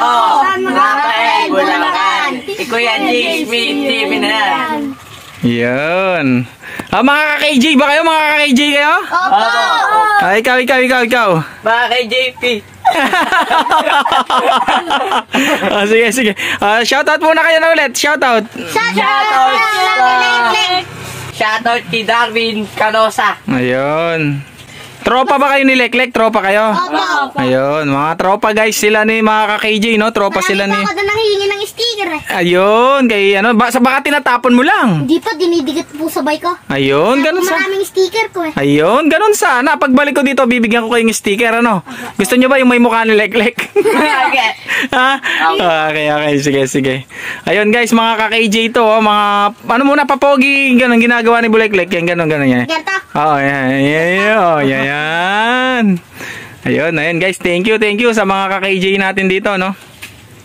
ako, Rafael Bulacan. G. Smith TV na yan. Yun. Ah, mga ka-KJ ba kayo? Mga ka-KJ kayo? Opo. Ah, ikaw, ikaw, ikaw, ikaw. Baka kay JP. ah, sige, sige. Ah, shoutout muna kayo na ulit. Shoutout. Shoutout sa... Shoutout kay Darwin Canosa. Ayun. Tropa ba kayo ni Leklek? Tropa kayo? Opo. Ayun, mga tropa guys sila ni mga ka-KJ, no? Tropa sila ni... Marami pa ako doon nanghihingi ng sticker eh. Ayun, kay ano, ba, sa baka tinatapon mo lang. Hindi pa, dinidikit po sa bike ko. Ayun, ganun sa... Maraming sticker ko eh. Ayun, ganun sana. Pagbalik ko dito, bibigyan ko kayong sticker, ano? Gusto nyo ba yung may mukha ni Leklek? Okay. ha? Okay, okay. Sige, sige. Ayun guys, mga ka-KJ to, oh, mga... Ano muna, papogi, ganun ginagawa ni Buleklek. Yan, ganun, ganun yan. Ganto. Oo, oh, yan, yan, yan, oh, yan, yan. Ayun, ayun guys, thank you, thank you sa mga ka-KJ natin dito, no?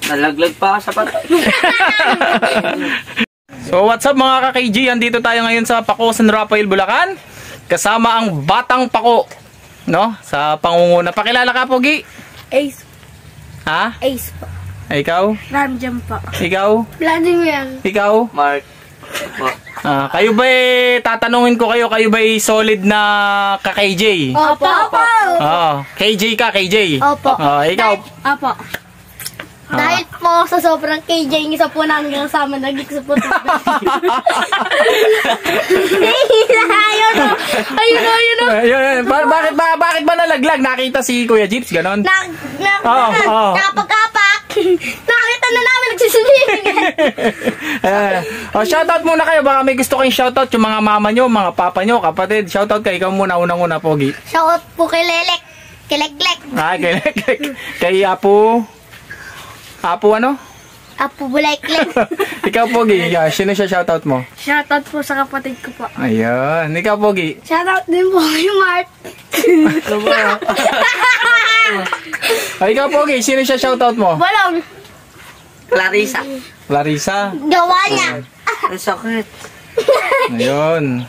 Nalaglag pa sa pat. So what's up mga ka-KG? Andito tayo ngayon sa Paco San Rafael, Bulacan. Kasama ang Batang Paco. No? Sa pangunguna. Pakilala ka, Pogi? Ace. Ha? Ace po. Ikaw? Ramjam po. Ikaw? Vladimir. Ikaw? Mark. Po. Ah, kayo ba tatanungin ko kayo, kayo ba solid na ka-KJ? Opo. Opo. Oo. KJ ka, KJ? Opo. Oh, ikaw? Opo. Dahil po sa sobrang KJ niya sa po namin kasama nagig sa po. ayun o. Ayun o, ayun o. Ayun, ayun. Ba- bakit ba bakit ba nalaglag? Nakita si Kuya Jeeps ganon? Na, na, Oo, na, oo. nakapag-apak. Nakita na namin nagsiswimming. eh, oh, shoutout muna kayo. Baka may gusto kayong shoutout yung mga mama nyo, mga papa nyo, kapatid. Shoutout kayo. Ikaw muna, unang-una, Pogi. Shout po kay Lelek. Kay Leglek. Ah, kay, kay, kay Apo... Apo ano? Apo Bulaklek. Ikaw, Pogi. Yeah, sino siya shoutout mo? Shoutout po sa kapatid ko po. Ayun. Ikaw, Pogi. Shoutout din po kay Mart. Ay, ikaw, Pogi. Sino siya shoutout mo? Balong. Clarissa. Larissa. Gawa niya. Ang sakit. Ayun.